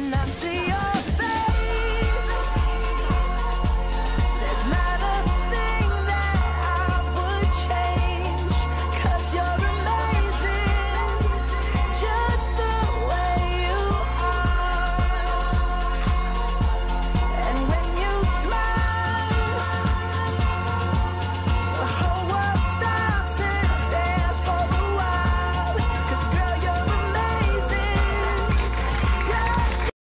when I see